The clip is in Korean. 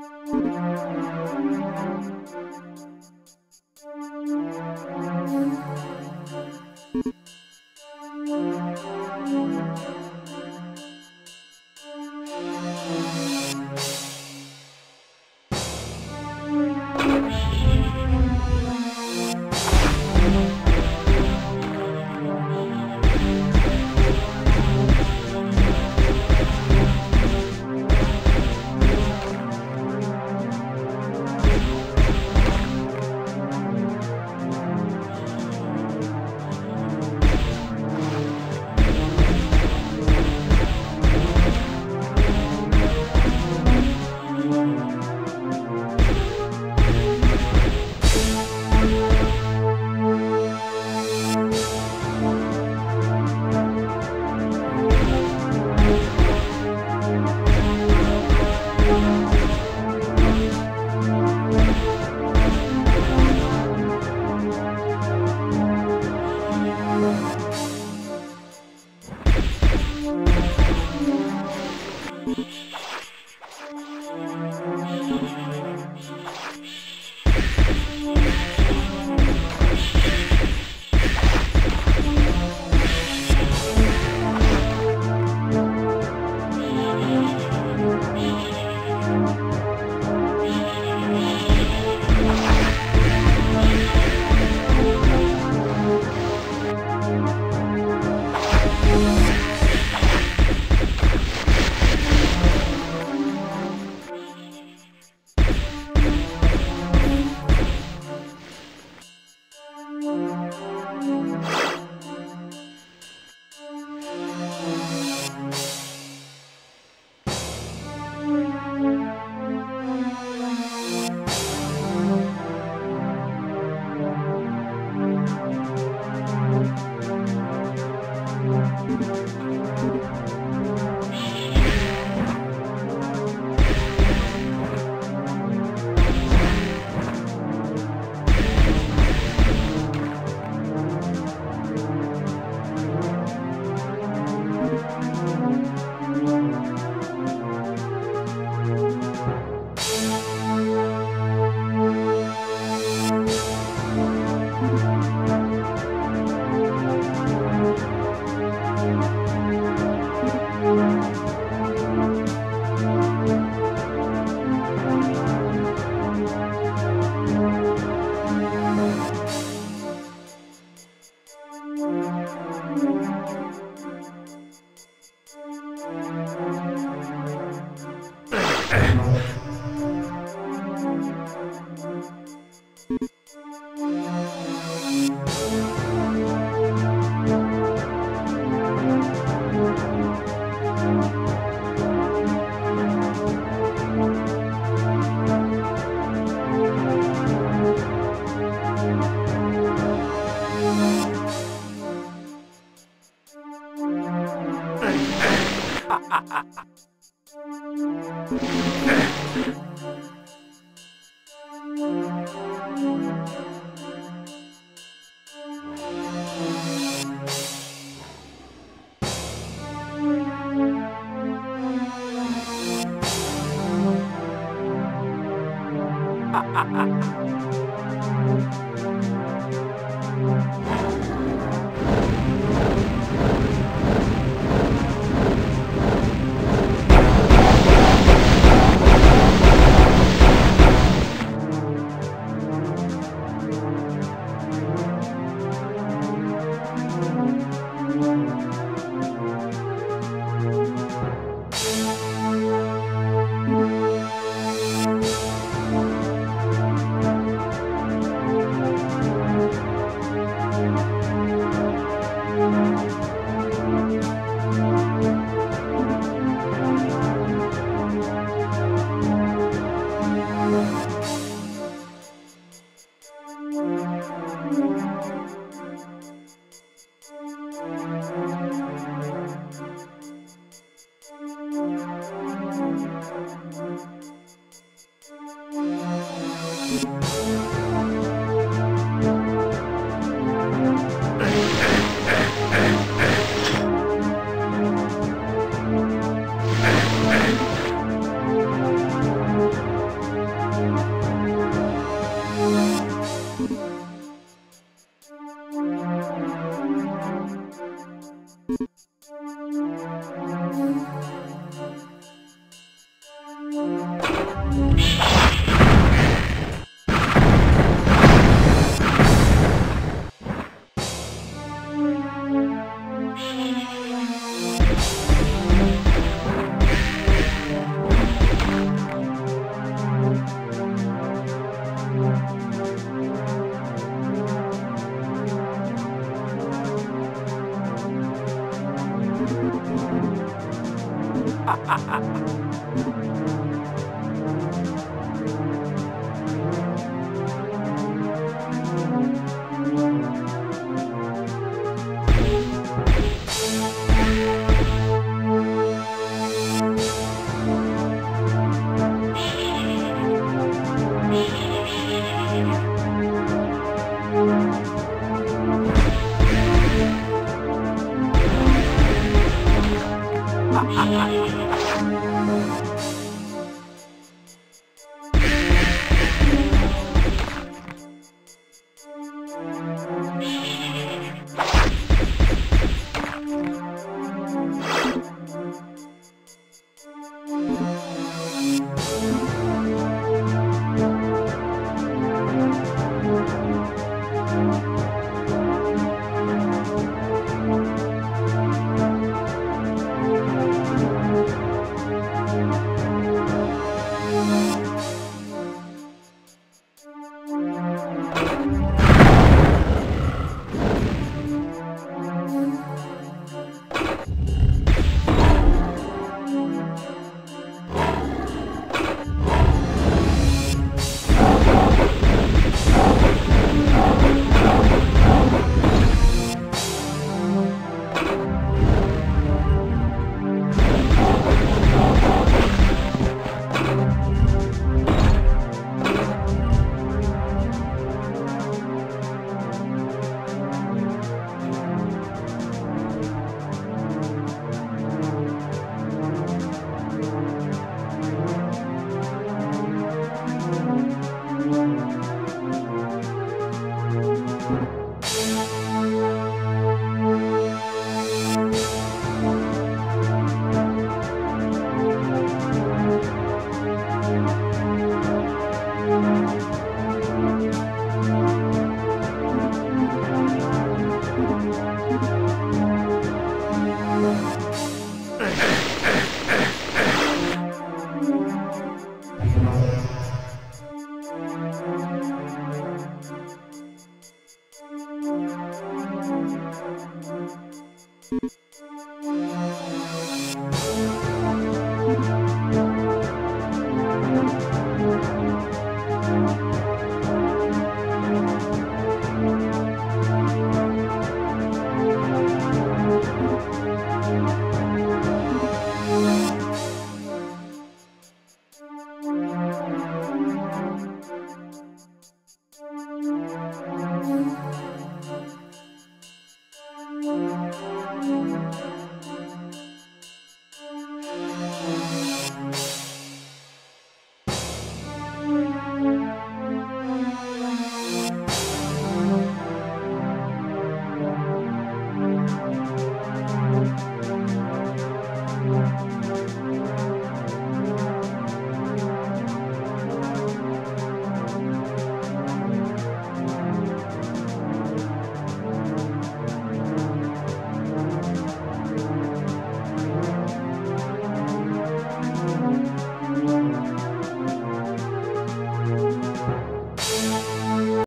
Thank you. Ha ha ha!